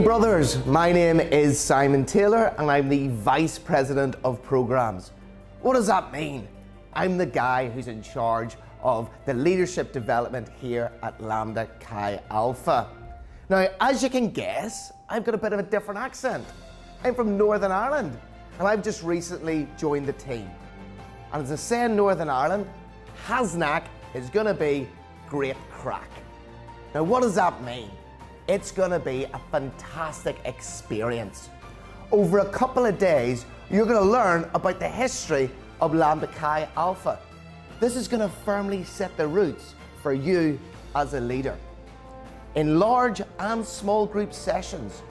brothers, my name is Simon Taylor and I'm the Vice President of Programs. What does that mean? I'm the guy who's in charge of the leadership development here at Lambda Chi Alpha. Now, as you can guess, I've got a bit of a different accent. I'm from Northern Ireland and I've just recently joined the team. And as I say in Northern Ireland, HASNAC is going to be great crack. Now, what does that mean? It's going to be a fantastic experience. Over a couple of days, you're going to learn about the history of Lambda Chi Alpha. This is going to firmly set the roots for you as a leader. In large and small group sessions,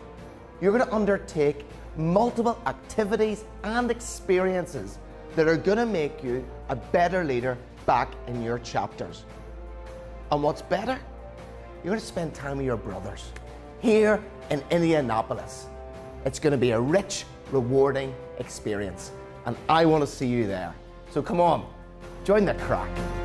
you're going to undertake multiple activities and experiences that are going to make you a better leader back in your chapters. And what's better? You're going to spend time with your brothers here in Indianapolis. It's going to be a rich, rewarding experience, and I want to see you there. So come on, join the crack.